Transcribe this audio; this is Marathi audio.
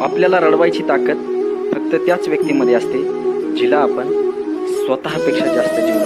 आपल्याला रडवायची ताकद फक्त त्याच व्यक्तीमध्ये असते जिला आपण स्वतःपेक्षा जास्त जीवन